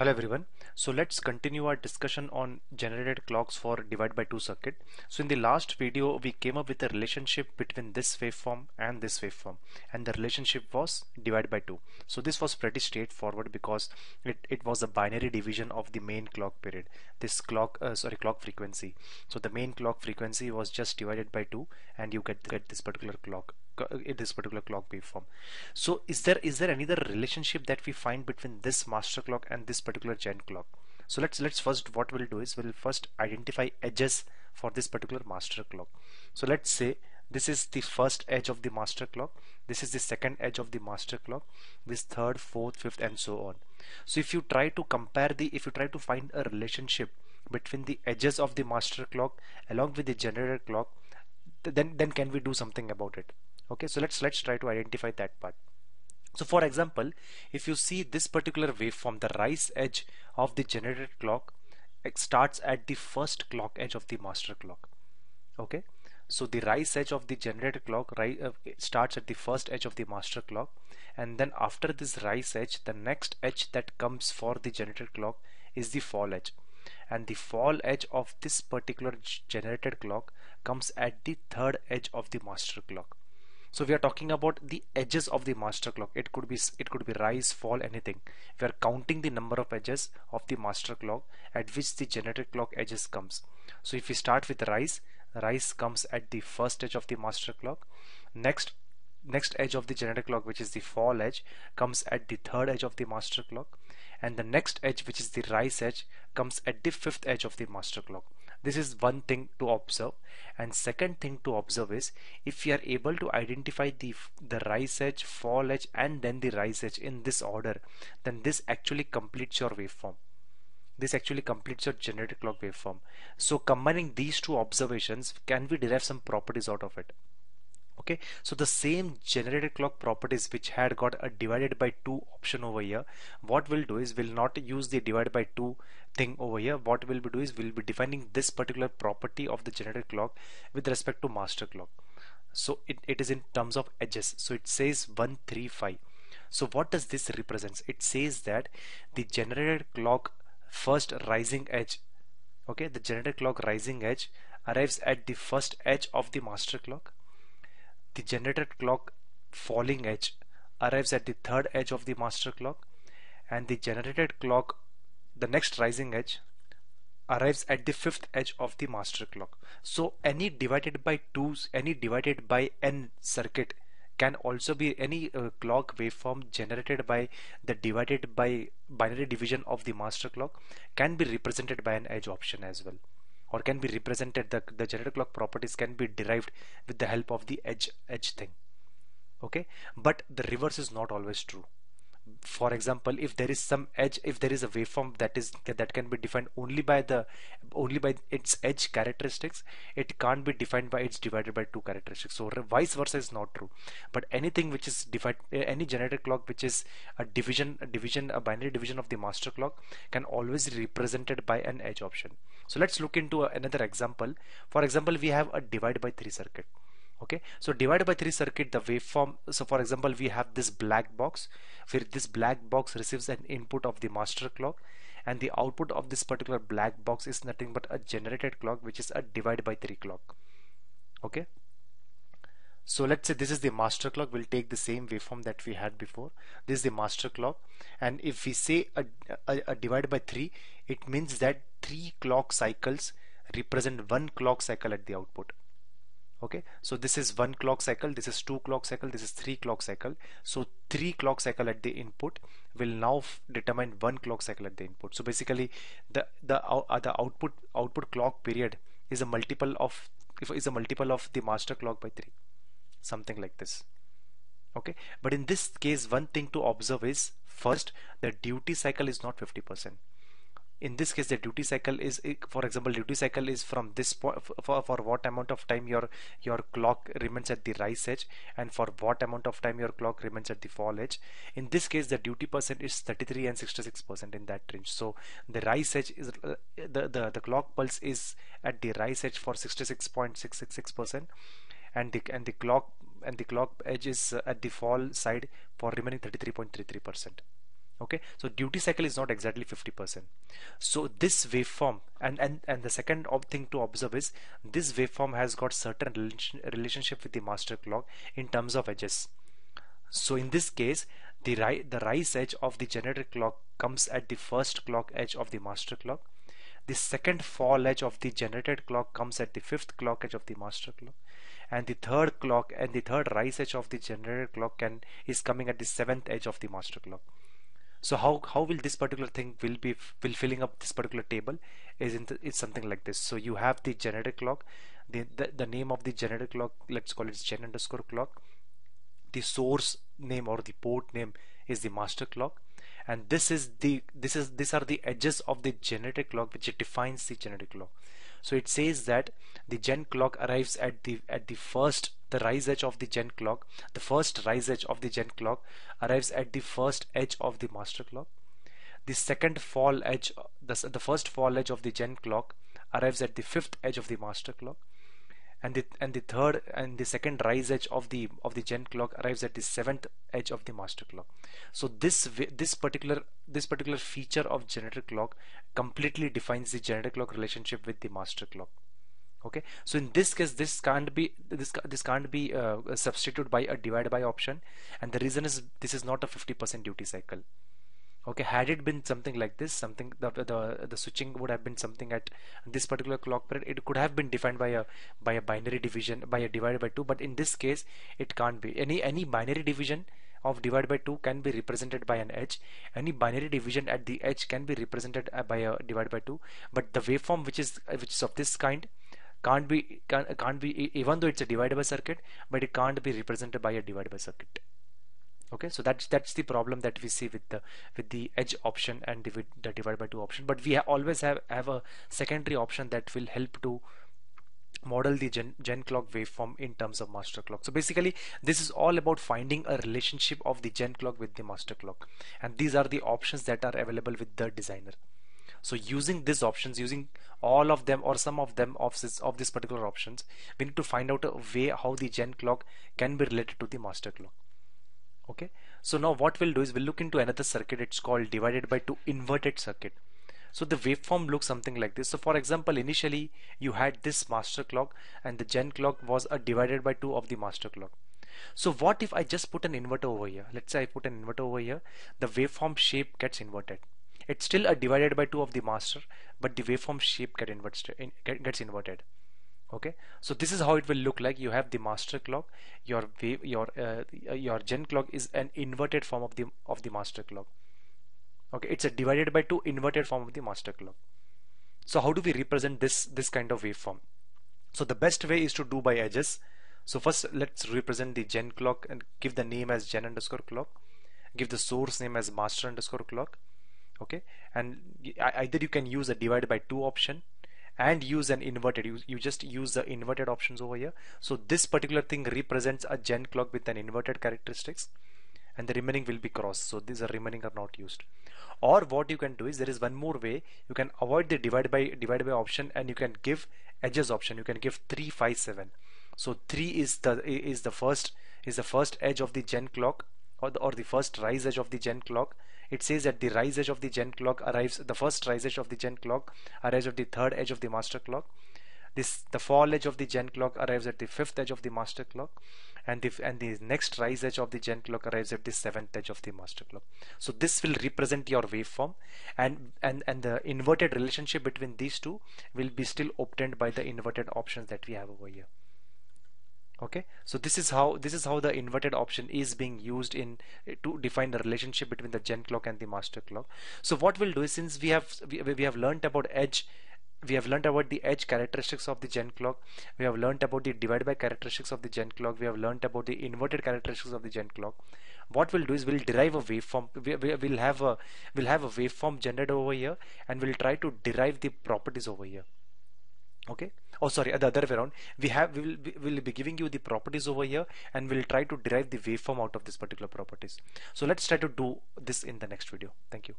Hello everyone. So let's continue our discussion on generated clocks for divide by 2 circuit. So in the last video we came up with a relationship between this waveform and this waveform and the relationship was divide by 2. So this was pretty straightforward because it, it was a binary division of the main clock period. This clock uh, sorry clock frequency. So the main clock frequency was just divided by 2 and you get, get this particular clock in this particular clock waveform. So is there is there any other relationship that we find between this master clock and this particular gen clock? So let's let's first what we'll do is we'll first identify edges for this particular master clock. So let's say this is the first edge of the master clock this is the second edge of the master clock this third fourth fifth and so on so if you try to compare the if you try to find a relationship between the edges of the master clock along with the generator clock then then can we do something about it okay so let's let's try to identify that part. So for example if you see this particular waveform the rise edge of the generated clock it starts at the first clock edge of the master clock. Okay so the rise edge of the generated clock uh, starts at the first edge of the master clock and then after this rise edge the next edge that comes for the generated clock is the fall edge. And the fall edge of this particular generated clock comes at the third edge of the master clock so we are talking about the edges of the master clock. It could be it could be rise fall anything. We are counting the number of edges of the master clock at which the generated clock edges comes. So if we start with rise rise comes at the first edge of the master clock. Next next edge of the generated clock which is the fall edge comes at the third edge of the master clock. And the next edge which is the rise edge comes at the fifth edge of the master clock this is one thing to observe. And second thing to observe is if you are able to identify the the rise edge fall edge and then the rise edge in this order then this actually completes your waveform. This actually completes your generated clock waveform. So combining these two observations can we derive some properties out of it okay? So the same generated clock properties which had got a divided by 2 option over here what we'll do is we'll not use the divided by 2 thing over here. What we'll be doing is we'll be defining this particular property of the generated clock with respect to master clock. So it, it is in terms of edges. So it says 135 so what does this represents it says that the generated clock first rising edge okay the generated clock rising edge arrives at the first edge of the master clock the generated clock falling edge arrives at the third edge of the master clock and the generated clock the next rising edge arrives at the fifth edge of the master clock. So any divided by 2 any divided by n circuit can also be any uh, clock waveform generated by the divided by binary division of the master clock can be represented by an edge option as well or can be represented the, the generated clock properties can be derived with the help of the edge edge thing. Okay? But the reverse is not always true. For example if there is some edge if there is a waveform that is that can be defined only by the only by its edge characteristics it can't be defined by its divided by 2 characteristics. So vice versa is not true. But anything which is defined any generated clock which is a division a division a binary division of the master clock can always be represented by an edge option so let's look into another example. For example we have a divide by 3 circuit. Okay? So divided by 3 circuit the waveform so for example we have this black box where this black box receives an input of the master clock and the output of this particular black box is nothing but a generated clock which is a divide by 3 clock. Okay so let's say this is the master clock we'll take the same waveform that we had before. This is the master clock. And if we say a, a, a divide by 3 it means that three clock cycles represent one clock cycle at the output. Okay? So this is one clock cycle this is two clock cycle this is three clock cycle. So three clock cycle at the input will now determine one clock cycle at the input. So basically the the uh, the output output clock period is a multiple of is a multiple of the master clock by 3 something like this. Okay? But in this case one thing to observe is first the duty cycle is not 50 percent. In this case the duty cycle is for example duty cycle is from this point for, for what amount of time your your clock remains at the rise edge and for what amount of time your clock remains at the fall edge. In this case the duty percent is 33 and 66 percent in that range. So the rise edge is uh, the, the the clock pulse is at the rise edge for 66.666 percent and the and the clock and the clock edge is uh, at the fall side for remaining 33.33 percent. Okay? So duty cycle is not exactly 50% so this waveform and and and the second thing to observe is this waveform has got certain relationship with the master clock in terms of edges. So in this case the right the rise edge of the generated clock comes at the first clock edge of the master clock. The second fall edge of the generated clock comes at the fifth clock edge of the master clock and the third clock and the third rise edge of the generated clock can is coming at the seventh edge of the master clock. So how how will this particular thing will be will filling up this particular table is in something like this. So you have the generated clock the, the the name of the generated clock let's call it gen underscore clock. The source name or the port name is the master clock and this is the this is these are the edges of the generated clock which defines the generated clock. So it says that the gen clock arrives at the at the first the rise edge of the gen clock the first rise edge of the gen clock arrives at the first edge of the master clock. The second fall edge the, the first fall edge of the gen clock arrives at the fifth edge of the master clock and the and the third and the second rise edge of the of the gen clock arrives at the seventh edge of the master clock. So this this particular this particular feature of generator clock completely defines the generator clock relationship with the master clock. Okay? So in this case this can't be this this can't be uh, substituted by a divide by option. And the reason is this is not a 50% duty cycle okay had it been something like this something the, the the switching would have been something at this particular clock period it could have been defined by a by a binary division by a divided by 2 but in this case it can't be. Any any binary division of divided by 2 can be represented by an edge. Any binary division at the edge can be represented uh, by a divided by 2 but the waveform which is uh, which is of this kind can't be can't, can't be even though it's a divide by circuit but it can't be represented by a divide by circuit okay so that's that's the problem that we see with the with the edge option and the, divide by 2 option. But we ha always have have a secondary option that will help to model the gen, gen clock waveform in terms of master clock. So basically this is all about finding a relationship of the gen clock with the master clock. And these are the options that are available with the designer. So using these options using all of them or some of them of this of these particular options we need to find out a way how the gen clock can be related to the master clock okay? So now what we'll do is we'll look into another circuit. It's called divided by two inverted circuit. So the waveform looks something like this. So for example initially you had this master clock and the gen clock was a divided by 2 of the master clock. So what if I just put an inverter over here? Let's say I put an inverter over here. The waveform shape gets inverted. It's still a divided by 2 of the master but the waveform shape get inverted, gets inverted okay? So this is how it will look like. You have the master clock. Your wave your uh, your gen clock is an inverted form of the of the master clock. Okay? It's a divided by two inverted form of the master clock. So how do we represent this this kind of waveform? So the best way is to do by edges. So first let's represent the gen clock and give the name as gen underscore clock. Give the source name as master underscore clock. Okay? And either you can use a divide by two option and use an inverted. You, you just use the inverted options over here. So this particular thing represents a gen clock with an inverted characteristics and the remaining will be cross so these are remaining are not used. Or what you can do is there is one more way. You can avoid the divide by divide by option and you can give edges option. You can give 3 5 7 so 3 is the is the first is the first edge of the gen clock or the, or the first rise edge of the gen clock it says that the rise edge of the gen clock arrives the first rise edge of the gen clock arrives at the third edge of the master clock. This the fall edge of the gen clock arrives at the fifth edge of the master clock and the and the next rise edge of the gen clock arrives at the seventh edge of the master clock. So this will represent your waveform and and and the inverted relationship between these two will be still obtained by the inverted options that we have over here okay? So this is how this is how the inverted option is being used in eh, to define the relationship between the gen clock and the master clock. So what we'll do is since we have we, we have learned about edge we have learned about the edge characteristics of the gen clock we have learned about the divide by characteristics of the gen clock we have learned about the inverted characteristics of the gen clock what we'll do is we'll derive a waveform we, we, we'll have a we'll have a waveform generated over here and we'll try to derive the properties over here okay? Oh sorry the other way around. We have we will, will be giving you the properties over here and we'll try to derive the waveform out of this particular properties. So let's try to do this in the next video. Thank you